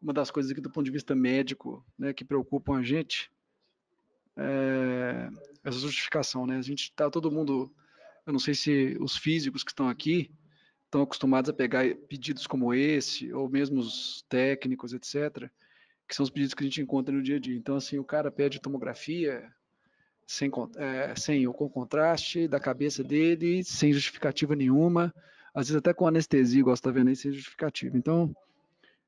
uma das coisas aqui do ponto de vista médico, né, que preocupam a gente, é essa justificação, né? A gente está todo mundo, eu não sei se os físicos que estão aqui estão acostumados a pegar pedidos como esse, ou mesmo os técnicos, etc., que são os pedidos que a gente encontra no dia a dia. Então, assim, o cara pede tomografia sem, é, sem ou com contraste da cabeça dele, sem justificativa nenhuma, às vezes até com anestesia, igual você está vendo aí, sem justificativa. Então,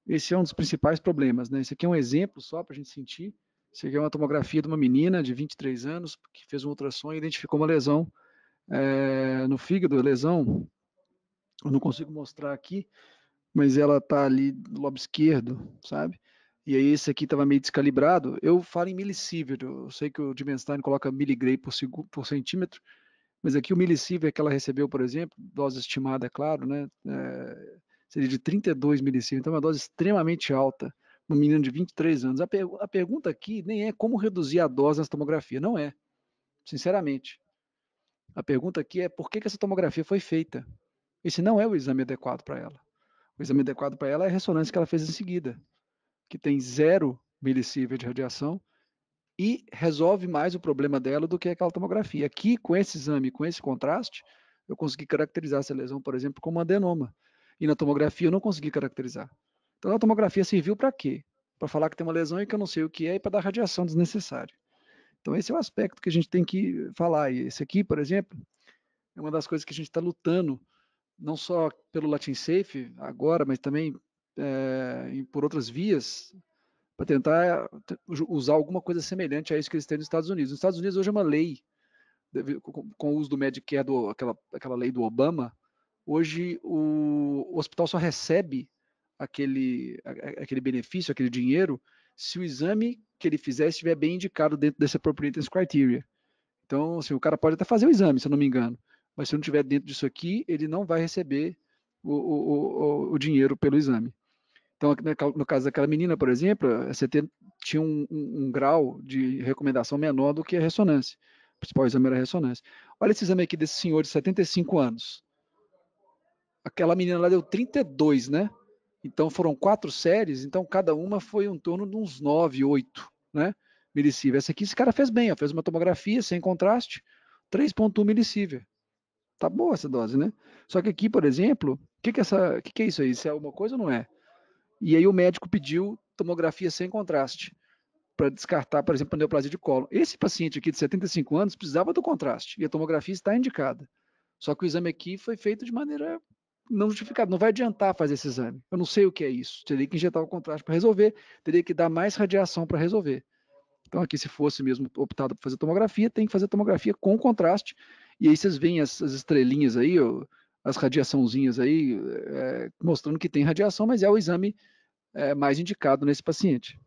esse é um dos principais problemas, né? Esse aqui é um exemplo só para a gente sentir. Esse aqui é uma tomografia de uma menina de 23 anos que fez um ultrassom e identificou uma lesão é, no fígado, lesão eu não consigo mostrar aqui, mas ela está ali do lobo esquerdo, sabe? E aí esse aqui estava meio descalibrado. Eu falo em milisievert, eu sei que o Dimenstein coloca miligray por, por centímetro, mas aqui o milisievert que ela recebeu, por exemplo, dose estimada, é claro, né? É, seria de 32 milisievert, então é uma dose extremamente alta, uma menina de 23 anos. A, per a pergunta aqui nem é como reduzir a dose na tomografia, não é, sinceramente. A pergunta aqui é por que, que essa tomografia foi feita. Esse não é o exame adequado para ela. O exame adequado para ela é a ressonância que ela fez em seguida, que tem zero milisievert de radiação e resolve mais o problema dela do que aquela tomografia. Aqui, com esse exame, com esse contraste, eu consegui caracterizar essa lesão, por exemplo, como adenoma. E na tomografia eu não consegui caracterizar. Então a tomografia serviu para quê? Para falar que tem uma lesão e que eu não sei o que é e para dar radiação desnecessária. Então esse é o aspecto que a gente tem que falar. E esse aqui, por exemplo, é uma das coisas que a gente está lutando não só pelo Latin Safe agora, mas também é, por outras vias, para tentar usar alguma coisa semelhante a isso que eles têm nos Estados Unidos. Nos Estados Unidos hoje é uma lei, com o uso do Medicare, do, aquela, aquela lei do Obama, hoje o, o hospital só recebe aquele, aquele benefício, aquele dinheiro, se o exame que ele fizer estiver bem indicado dentro desse appropriateness criteria. Então, assim, o cara pode até fazer o exame, se eu não me engano, mas se não tiver dentro disso aqui, ele não vai receber o, o, o, dinheiro pelo exame. Então, no caso daquela menina, por exemplo, a CT tinha um, um, um, grau de recomendação menor do que a ressonância. O principal exame era a ressonância. Olha esse exame aqui desse senhor de 75 anos. Aquela menina lá deu 32, né? Então foram quatro séries, então cada uma foi em torno de uns 9, 8, né? Milisievert. Essa aqui esse cara fez bem, ó, fez uma tomografia sem contraste, 3.1 milisievert. Tá boa essa dose, né? Só que aqui, por exemplo, o que, que, essa, que, que é isso aí? Isso é alguma coisa ou não é? E aí o médico pediu tomografia sem contraste para descartar, por exemplo, neoplasia de colo. Esse paciente aqui de 75 anos precisava do contraste e a tomografia está indicada. Só que o exame aqui foi feito de maneira não justificada. Não vai adiantar fazer esse exame. Eu não sei o que é isso. Teria que injetar o contraste para resolver, teria que dar mais radiação para resolver. Então, aqui, se fosse mesmo optado por fazer tomografia, tem que fazer tomografia com contraste. E aí vocês veem as, as estrelinhas aí, ó, as radiaçãozinhas aí, é, mostrando que tem radiação, mas é o exame é, mais indicado nesse paciente.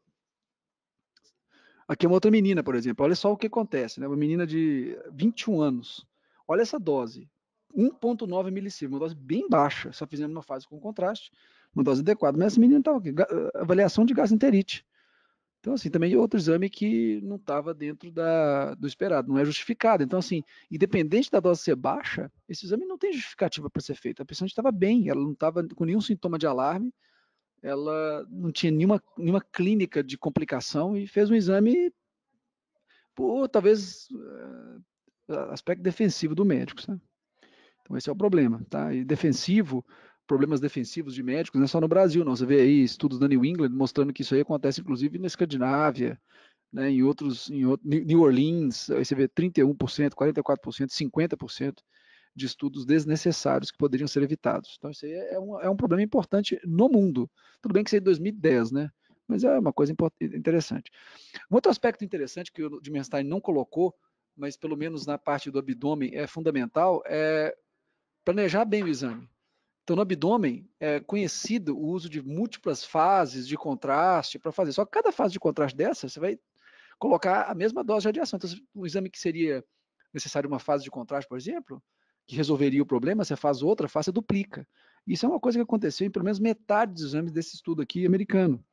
Aqui é uma outra menina, por exemplo. Olha só o que acontece, né? Uma menina de 21 anos. Olha essa dose. 1,9 milisievert, uma dose bem baixa. Só fizemos uma fase com contraste, uma dose adequada. Mas essa menina estava aqui, avaliação de gastroenterite. Então, assim, também outro exame que não estava dentro da, do esperado, não é justificado. Então, assim, independente da dose ser baixa, esse exame não tem justificativa para ser feito. A paciente estava bem, ela não estava com nenhum sintoma de alarme, ela não tinha nenhuma, nenhuma clínica de complicação e fez um exame por, talvez, uh, aspecto defensivo do médico, sabe? Então, esse é o problema, tá? E defensivo problemas defensivos de médicos, não é só no Brasil, não. Você vê aí estudos da New England mostrando que isso aí acontece inclusive na Escandinávia, né, em outros, em outro, New Orleans, aí você vê 31%, 44%, 50% de estudos desnecessários que poderiam ser evitados. Então, isso aí é um, é um problema importante no mundo. Tudo bem que isso aí é 2010, né? Mas é uma coisa interessante. Um outro aspecto interessante que o Dimenstein não colocou, mas pelo menos na parte do abdômen é fundamental, é planejar bem o exame. Então, no abdômen é conhecido o uso de múltiplas fases de contraste para fazer. Só que cada fase de contraste dessa, você vai colocar a mesma dose de radiação. Então, um exame que seria necessário uma fase de contraste, por exemplo, que resolveria o problema, você faz outra, fase duplica. Isso é uma coisa que aconteceu em pelo menos metade dos exames desse estudo aqui americano.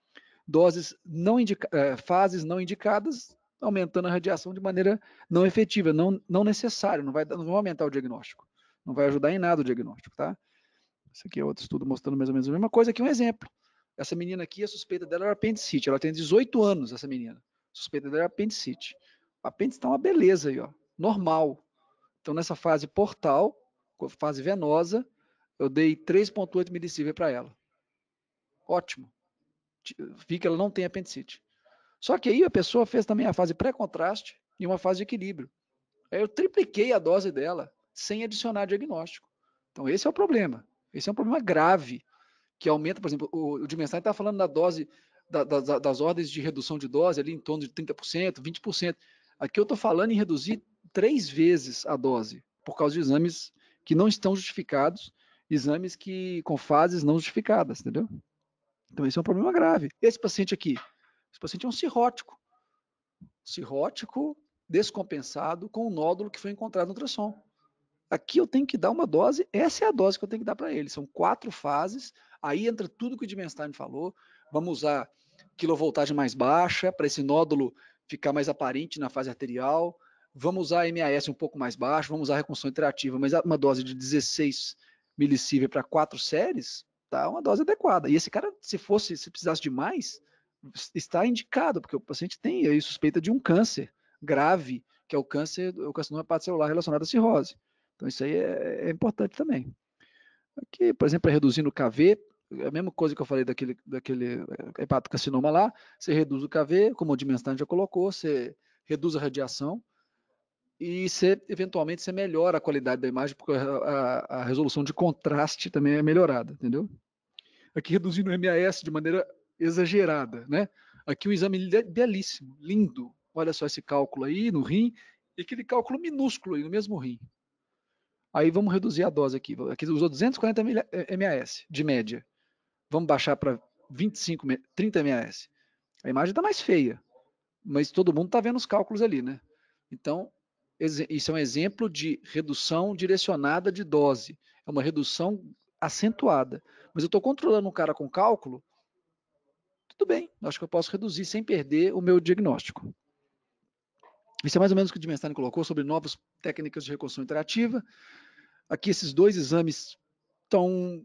Doses não indica é, fases não indicadas, aumentando a radiação de maneira não efetiva, não, não necessária, não vai, não vai aumentar o diagnóstico. Não vai ajudar em nada o diagnóstico, tá? Esse aqui é outro estudo mostrando mais ou menos a mesma coisa, aqui um exemplo. Essa menina aqui, a suspeita dela era apendicite. Ela tem 18 anos, essa menina. Suspeita dela era apendicite. O apêndice está uma beleza aí, ó. Normal. Então, nessa fase portal, fase venosa, eu dei 3,8 milisievert para ela. Ótimo. Vi que ela não tem apendicite. Só que aí a pessoa fez também a fase pré-contraste e uma fase de equilíbrio. Aí eu tripliquei a dose dela sem adicionar diagnóstico. Então, esse é o problema. Esse é um problema grave, que aumenta, por exemplo, o, o está falando da dose, da, da, das ordens de redução de dose ali em torno de 30%, 20%. Aqui eu estou falando em reduzir três vezes a dose, por causa de exames que não estão justificados, exames que com fases não justificadas, entendeu? Então esse é um problema grave. Esse paciente aqui, esse paciente é um cirrótico. Cirrótico descompensado com o nódulo que foi encontrado no ultrassom. Aqui eu tenho que dar uma dose, essa é a dose que eu tenho que dar para ele. São quatro fases, aí entra tudo que o Dimenstein falou. Vamos usar quilovoltagem mais baixa para esse nódulo ficar mais aparente na fase arterial. Vamos usar MAS um pouco mais baixo, vamos usar reconstrução interativa, mas uma dose de 16 milisievert para quatro séries, tá uma dose adequada. E esse cara, se fosse, se precisasse de mais, está indicado, porque o paciente tem aí suspeita de um câncer grave, que é o câncer, o carcinoma hepatocelular relacionado à cirrose. Então isso aí é, é importante também. Aqui, por exemplo, é reduzindo o KV, é a mesma coisa que eu falei daquele, daquele é, hepatocarcinoma lá, você reduz o KV, como o Dimenstan já colocou, você reduz a radiação e você, eventualmente, você melhora a qualidade da imagem, porque a, a, a resolução de contraste também é melhorada, entendeu? Aqui reduzindo o MAS de maneira exagerada, né? Aqui um exame belíssimo, lindo. Olha só esse cálculo aí no rim, e aquele cálculo minúsculo aí no mesmo rim. Aí vamos reduzir a dose aqui. Aqui usou 240 mAs de média. Vamos baixar para 25, 30 mAs. A imagem está mais feia, mas todo mundo está vendo os cálculos ali, né? Então, isso é um exemplo de redução direcionada de dose. É uma redução acentuada. Mas eu estou controlando um cara com cálculo, tudo bem, acho que eu posso reduzir sem perder o meu diagnóstico. Isso é mais ou menos o que o Dimenstein colocou sobre novas técnicas de reconstrução interativa. Aqui esses dois exames estão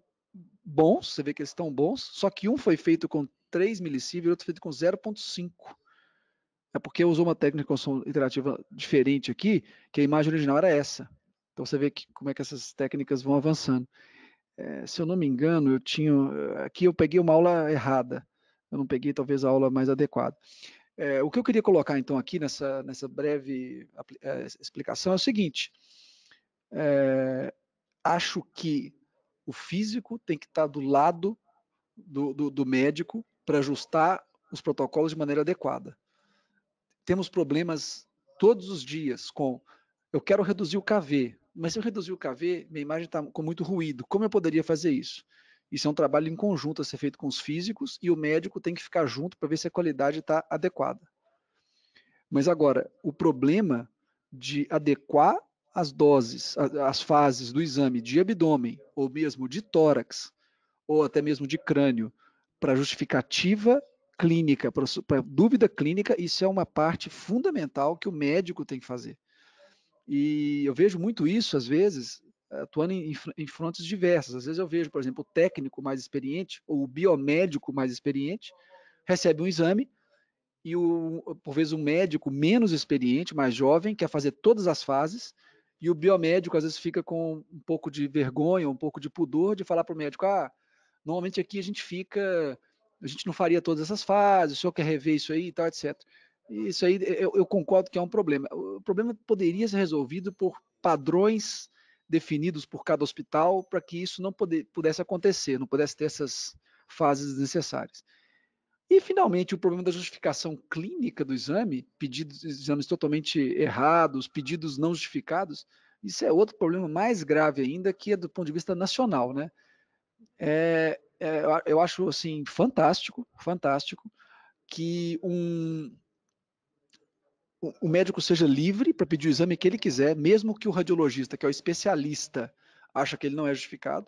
bons, você vê que eles estão bons, só que um foi feito com 3 milisievert e outro feito com 0.5. É porque usou uma técnica de reconstrução interativa diferente aqui, que a imagem original era essa. Então você vê que, como é que essas técnicas vão avançando. É, se eu não me engano, eu tinha. Aqui eu peguei uma aula errada. Eu não peguei talvez a aula mais adequada. É, o que eu queria colocar então aqui nessa, nessa breve é, explicação é o seguinte: é, acho que o físico tem que estar do lado do, do, do médico para ajustar os protocolos de maneira adequada. Temos problemas todos os dias com eu quero reduzir o KV, mas se eu reduzir o KV, minha imagem está com muito ruído. Como eu poderia fazer isso? Isso é um trabalho em conjunto a ser feito com os físicos e o médico tem que ficar junto para ver se a qualidade está adequada. Mas agora, o problema de adequar as doses, as fases do exame de abdômen ou mesmo de tórax ou até mesmo de crânio para justificativa clínica, para dúvida clínica, isso é uma parte fundamental que o médico tem que fazer. E eu vejo muito isso, às vezes, atuando em, em frontes diversas. Às vezes eu vejo, por exemplo, o técnico mais experiente ou o biomédico mais experiente recebe um exame e, o, por vezes, o médico menos experiente, mais jovem, quer fazer todas as fases e o biomédico às vezes fica com um pouco de vergonha, um pouco de pudor de falar para o médico: ah, normalmente aqui a gente fica, a gente não faria todas essas fases, o senhor quer rever isso aí e tal, etc. Isso aí eu, eu concordo que é um problema. O problema poderia ser resolvido por padrões definidos por cada hospital para que isso não poder, pudesse acontecer, não pudesse ter essas fases necessárias. E, finalmente, o problema da justificação clínica do exame, pedidos exames totalmente errados, pedidos não justificados, isso é outro problema mais grave ainda, que é do ponto de vista nacional. Né? É, é, eu acho assim, fantástico, fantástico, que um, o médico seja livre para pedir o exame que ele quiser, mesmo que o radiologista, que é o especialista, acha que ele não é justificado.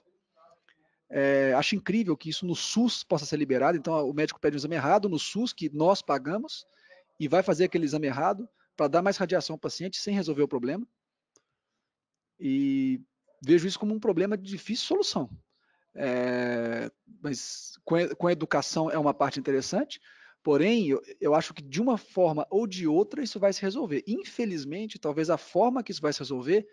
É, acho incrível que isso no SUS possa ser liberado. Então, o médico pede um exame errado no SUS, que nós pagamos, e vai fazer aquele exame errado para dar mais radiação ao paciente sem resolver o problema. E vejo isso como um problema de difícil solução. É, mas com com a, educação é uma parte interessante, porém, eu, eu acho que de uma forma ou de outra isso vai se resolver. Infelizmente, talvez a forma que isso vai se resolver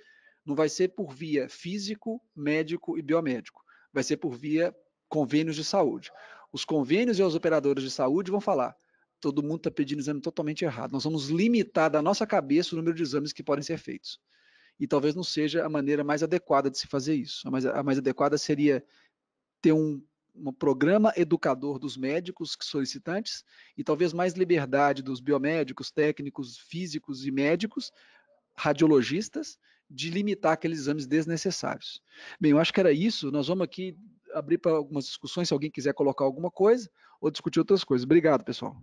não vai ser por via físico, médico e biomédico, vai ser por via convênios de saúde. Os convênios e os operadores de saúde vão falar: todo mundo está pedindo exame totalmente errado. Nós vamos limitar da nossa cabeça o número de exames que podem ser feitos. E talvez não seja a maneira mais adequada de se fazer isso. A mais, a mais adequada seria ter um, um programa educador dos médicos solicitantes e talvez mais liberdade dos biomédicos, técnicos, físicos e médicos, radiologistas, de limitar aqueles exames desnecessários. Bem, eu acho que era isso. Nós vamos aqui abrir para algumas discussões, se alguém quiser colocar alguma coisa ou discutir outras coisas. Obrigado, pessoal.